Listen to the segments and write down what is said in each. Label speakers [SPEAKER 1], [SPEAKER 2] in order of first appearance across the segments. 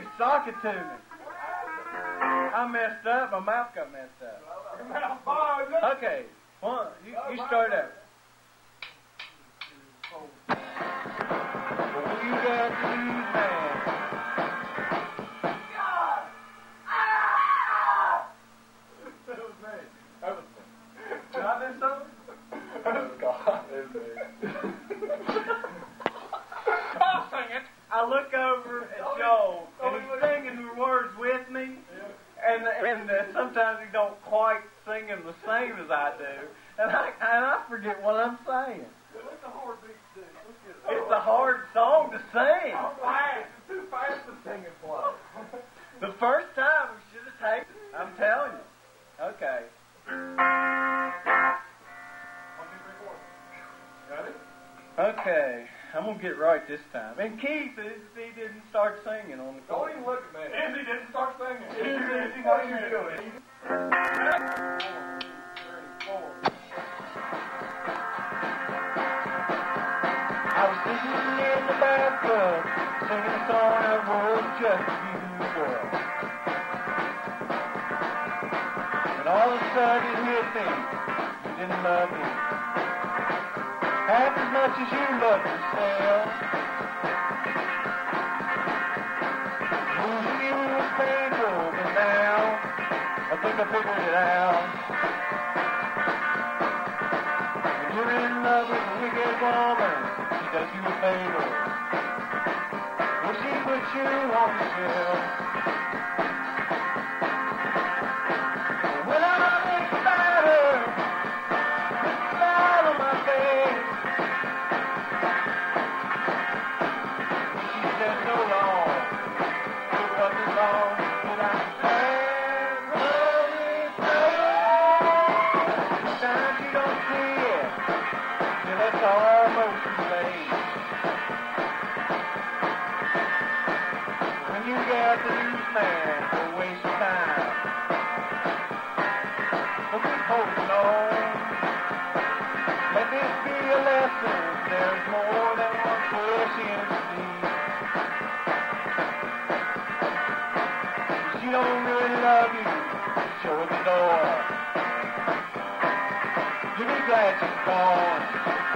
[SPEAKER 1] me. Sock it to me. I messed up. My mouth got messed up. Okay. One, you, you start up. You got to do, and I and I forget what I'm saying.
[SPEAKER 2] What's the hard beat do? Let's get it.
[SPEAKER 1] It's a hard song to sing.
[SPEAKER 2] How fast? It's too fast to sing and play.
[SPEAKER 1] The first time we should have taken it. I'm telling you. Okay.
[SPEAKER 2] One, two, three, four. Got it?
[SPEAKER 1] Okay. I'm gonna get right this time. And Keith, he he didn't start singing on the
[SPEAKER 2] Don't
[SPEAKER 1] chorus.
[SPEAKER 2] even look at me. Izzy didn't start singing.
[SPEAKER 1] Izzy,
[SPEAKER 2] what are you doing?
[SPEAKER 1] Sitting in the singing a song just you, girl. And all of a sudden it hit me, you didn't love me. Half as much as you love yourself. You but now I think I figured it out. You're in love with a wicked woman, a favor. When she puts you on the shelf. Sometimes you you got the news man for waste time. But we holding on. Let this be a lesson. There's more than one in the sea. If she don't really love you, show her the door. You'll be glad she's gone.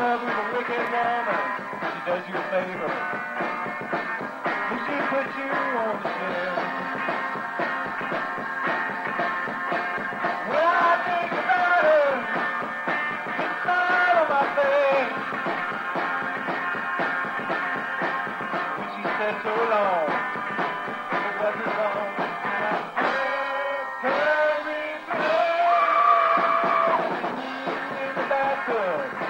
[SPEAKER 1] love with a wicked woman, she does you a favor. When she puts you on the shelf. I think about her, on my face. She said so long, it wasn't long. And